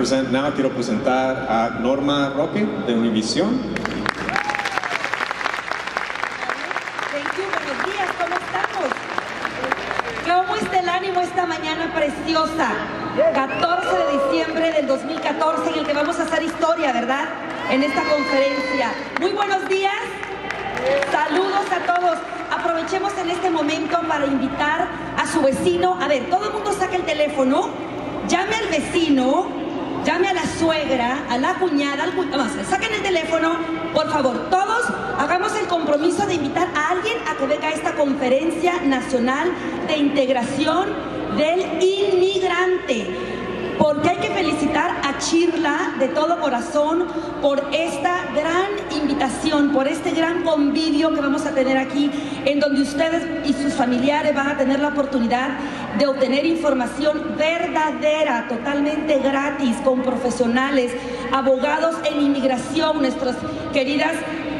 present, now quiero presentar a Norma Roque de Univision. Thank you, buenos días, ¿cómo estamos? ¿Cómo está el ánimo esta mañana preciosa? 14 de diciembre del 2014 en el que vamos a hacer historia, ¿verdad? En esta conferencia. Muy buenos días. Saludos a todos. Aprovechemos en este momento para invitar a su vecino. A ver, todo el mundo saca el teléfono, llame al vecino, llame a la suegra, a la cuñada, al cu- vamos, saquen el teléfono, por favor, todos hagamos el compromiso de invitar a alguien a que venga a esta conferencia nacional de integración del inmigrante porque hay que felicitar a Chirla de todo corazón por esta gran invitación, por este gran convivio que vamos a tener aquí, en donde ustedes y sus familiares van a tener la oportunidad de obtener información verdadera, totalmente gratis, con profesionales, abogados en inmigración, nuestras queridas,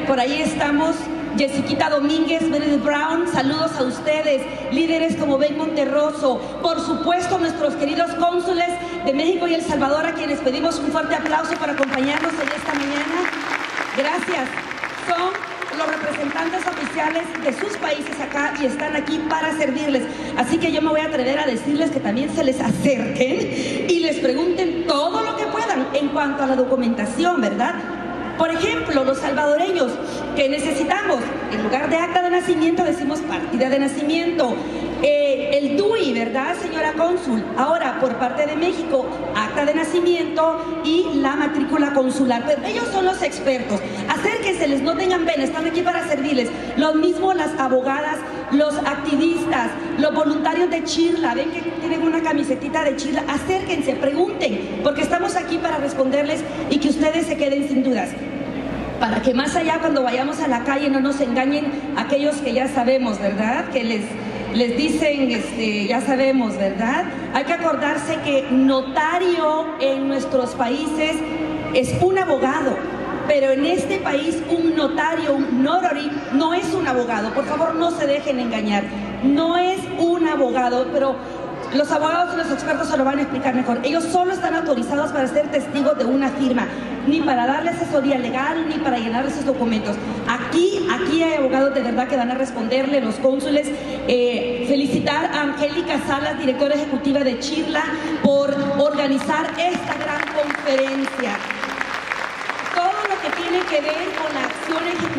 por ahí estamos. Jessiquita Domínguez, Meredith Brown, saludos a ustedes, líderes como Ben Monterroso, por supuesto nuestros queridos cónsules de México y El Salvador, a quienes pedimos un fuerte aplauso por acompañarnos en esta mañana. Gracias. Son los representantes oficiales de sus países acá y están aquí para servirles. Así que yo me voy a atrever a decirles que también se les acerquen y les pregunten todo lo que puedan en cuanto a la documentación, ¿verdad? Por ejemplo, los salvadoreños que en lugar de acta de nacimiento decimos partida de nacimiento. Eh, el DUI, ¿verdad, señora cónsul? Ahora, por parte de México, acta de nacimiento y la matrícula consular. Pero ellos son los expertos. Acérquense, les no tengan pena, están aquí para servirles. Lo mismo las abogadas, los activistas, los voluntarios de Chirla. Ven que tienen una camisetita de Chirla. Acérquense, pregunten, porque estamos aquí para responderles y que ustedes se queden sin dudas para que más allá cuando vayamos a la calle no nos engañen aquellos que ya sabemos, ¿verdad? Que les, les dicen, este, ya sabemos, ¿verdad? Hay que acordarse que notario en nuestros países es un abogado, pero en este país un notario, un notary, no es un abogado. Por favor, no se dejen engañar. No es un abogado, pero los abogados y los expertos se lo van a explicar mejor. Ellos solo están autorizados para ser testigos de una firma, ni para darle asesoría legal, ni para llenar esos documentos. Aquí, aquí hay abogados de verdad que van a responderle, los cónsules. Eh, felicitar a Angélica Salas, directora ejecutiva de Chirla, por organizar esta gran conferencia todo lo que tiene que ver con la acción ejecutiva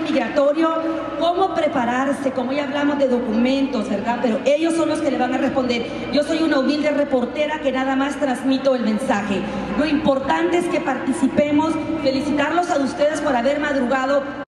migratorio, cómo prepararse, como ya hablamos de documentos, ¿verdad? Pero ellos son los que le van a responder. Yo soy una humilde reportera que nada más transmito el mensaje. Lo importante es que participemos, felicitarlos a ustedes por haber madrugado